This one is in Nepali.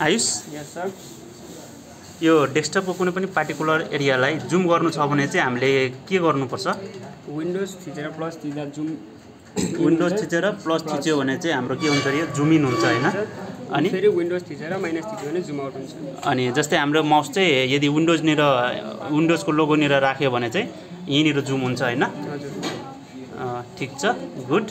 आयुष? यस सर यो डेस्कटपको कुनै पनि पार्टिकुलर एरियालाई जुम गर्नु छ भने चाहिँ हामीले के गर्नुपर्छ? विन्डोज थिचेर प्लस थिच्दा जुम विन्डोज थिचेर प्लस थिच्यो भने चाहिँ हाम्रो के हुन्छ यो जुमिन हुन्छ होइन? अनि? फेरि विन्डोज थिचेर माइनस थिच्यो भने जुम आउट हुन्छ। अनि जस्तै हाम्रो माउस चाहिँ यदि विन्डोजनिर विन्डोजको लोगोनिर राख्यो भने चाहिँ यहीँनिर जुम हुन्छ होइन? ठिक छ। गुड